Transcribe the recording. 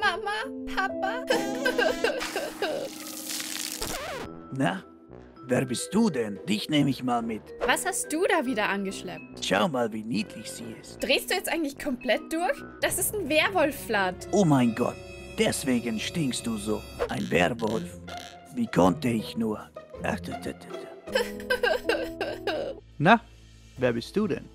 Mama, Papa. Na, wer bist du denn? Dich nehme ich mal mit. Was hast du da wieder angeschleppt? Schau mal, wie niedlich sie ist. Drehst du jetzt eigentlich komplett durch? Das ist ein Werwolf-Flat. Oh mein Gott, deswegen stinkst du so. Ein Werwolf. Wie konnte ich nur? Ach. Na, wer bist du denn?